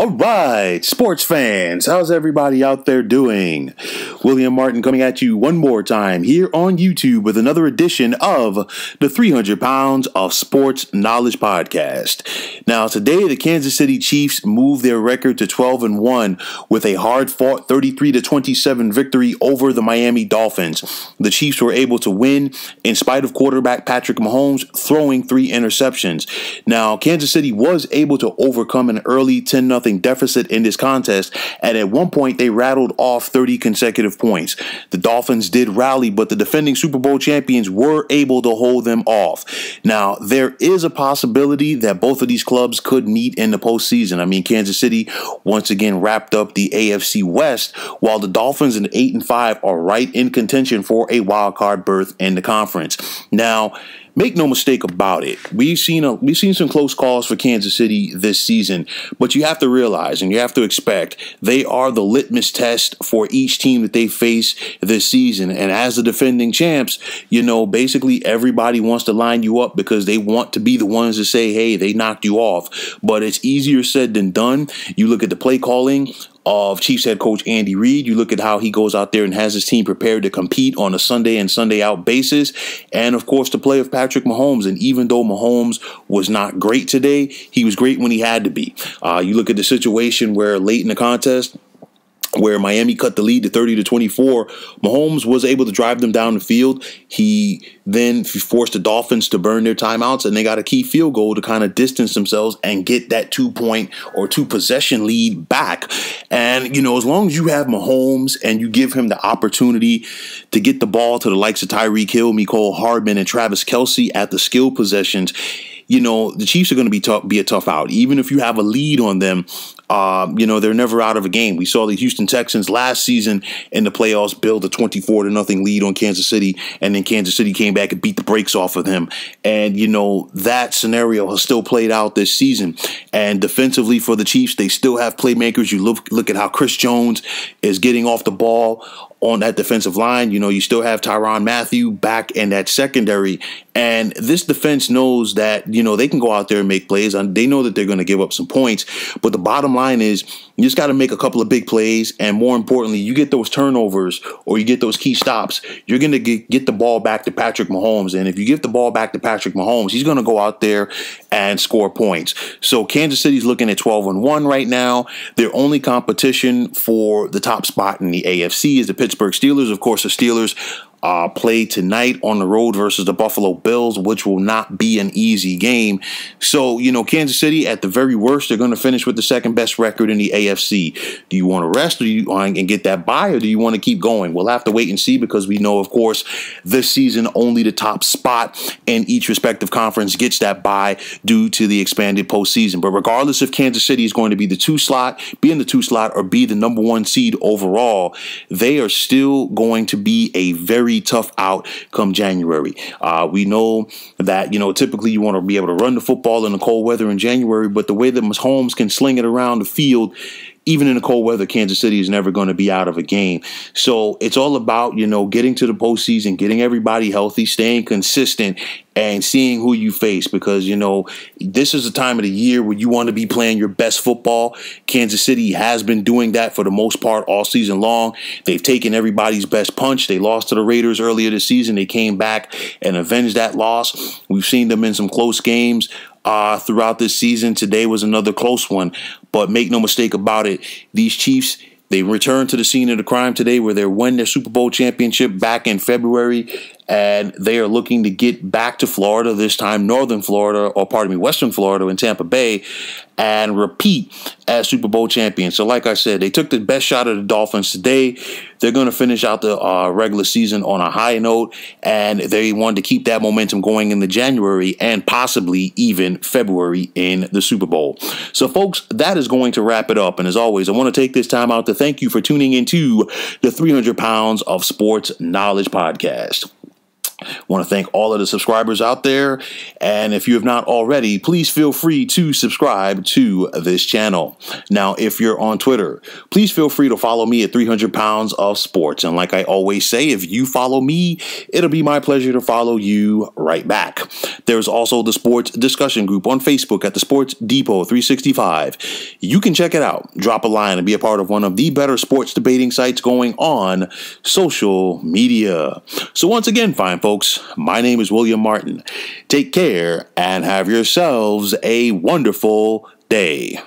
All right, sports fans, how's everybody out there doing? William Martin coming at you one more time here on YouTube with another edition of the 300 Pounds of Sports Knowledge Podcast. Now, today the Kansas City Chiefs moved their record to 12 and 1 with a hard fought 33 to 27 victory over the Miami Dolphins. The Chiefs were able to win in spite of quarterback Patrick Mahomes throwing three interceptions. Now, Kansas City was able to overcome an early 10 0 deficit in this contest, and at one point they rattled off 30 consecutive points. The Dolphins did rally, but the defending Super Bowl champions were able to hold them off. Now, there is a possibility that both of these clubs could meet in the postseason. I mean, Kansas City once again wrapped up the AFC West, while the Dolphins in 8 and 5 are right in contention for a wild card berth in the conference. Now, Make no mistake about it. We've seen a, we've seen some close calls for Kansas City this season, but you have to realize and you have to expect they are the litmus test for each team that they face this season. And as the defending champs, you know, basically everybody wants to line you up because they want to be the ones to say, "Hey, they knocked you off." But it's easier said than done. You look at the play calling of Chiefs head coach Andy Reid. You look at how he goes out there and has his team prepared to compete on a Sunday and Sunday out basis. And of course, the play of Patrick Mahomes. And even though Mahomes was not great today, he was great when he had to be. Uh, you look at the situation where late in the contest, where Miami cut the lead to 30 to 24, Mahomes was able to drive them down the field. He then forced the Dolphins to burn their timeouts, and they got a key field goal to kind of distance themselves and get that two point or two possession lead back. And, you know, as long as you have Mahomes and you give him the opportunity to get the ball to the likes of Tyreek Hill, Mecole Hardman, and Travis Kelce at the skill possessions, you know, the Chiefs are going to be tough, be a tough out. Even if you have a lead on them, uh, you know, they're never out of a game. We saw the Houston Texans last season in the playoffs build a 24 to nothing lead on Kansas City, and then Kansas City came back and beat the brakes off of them. And, you know, that scenario has still played out this season. And defensively for the Chiefs, they still have playmakers. You look look at how Chris Jones is getting off the ball on that defensive line. You know, you still have Tyrann Mathieu back in that secondary. And this defense knows that, you know, they can go out there and make plays. And they know that they're going to give up some points. But the bottom line is you just got to make a couple of big plays. And more importantly, you get those turnovers or you get those key stops, you're going to get, the ball back to Patrick Mahomes. And if you give the ball back to Patrick Mahomes, he's going to go out there and score points. So Kansas City's looking at 12 and 1 right now. Their only competition for the top spot in the AFC is the Steelers. Of course, the Steelers uh, play tonight on the road versus the Buffalo Bills, which will not be an easy game. So, you know, Kansas City, at the very worst, they're going to finish with the second best record in the AFC. Do you want to rest or do you and get that bye, or do you want to keep going? We'll have to wait and see because we know, of course, this season only the top spot in each respective conference gets that bye due to the expanded postseason. But regardless if Kansas City is going to be the two slot, be in the two slot, or be the number one seed overall, they are still going to be a very tough out come January. Uh, we know that, you know, typically you want to be able to run the football in the cold weather in January, but the way that Mahomes can sling it around the field, even in the cold weather, Kansas City is never going to be out of a game. So it's all about, you know, getting to the postseason, getting everybody healthy, staying consistent, and seeing who you face because, you know, this is the time of the year where you want to be playing your best football. Kansas City has been doing that for the most part all season long. They've taken everybody's best punch. They lost to the Raiders earlier this season. They came back and avenged that loss. We've seen them in some close games uh, throughout this season. Today was another close one. But make no mistake about it, these Chiefs, they returned to the scene of the crime today where they won their Super Bowl championship back in February and they are looking to get back to Florida, this time Northern Florida, or pardon me, Western Florida in Tampa Bay, and repeat as Super Bowl champions. So, like I said, they took the best shot of the Dolphins today. They're going to finish out the uh, regular season on a high note, and they wanted to keep that momentum going in the January and possibly even February in the Super Bowl. So, folks, that is going to wrap it up. And as always, I want to take this time out to thank you for tuning into the 300 Pounds of Sports Knowledge podcast. Want to thank all of the subscribers out there. And if you have not already, please feel free to subscribe to this channel. Now, if you're on Twitter, please feel free to follow me at 300 pounds of sports. And like I always say, if you follow me, it'll be my pleasure to follow you right back. There's also the sports discussion group on Facebook at the Sports Depot 365. You can check it out, drop a line, and be a part of one of the better sports debating sites going on social media. So once again, fine folks folks. My name is William Martin. Take care and have yourselves a wonderful day.